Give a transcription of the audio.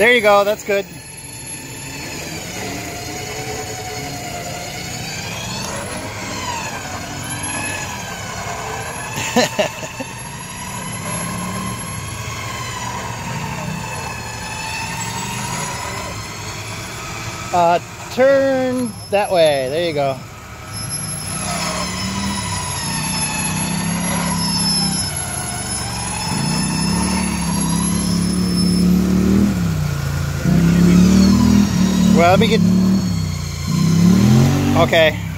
There you go, that's good. uh, turn that way. There you go. Well, let me get... Okay.